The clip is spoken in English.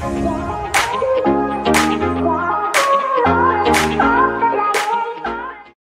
It's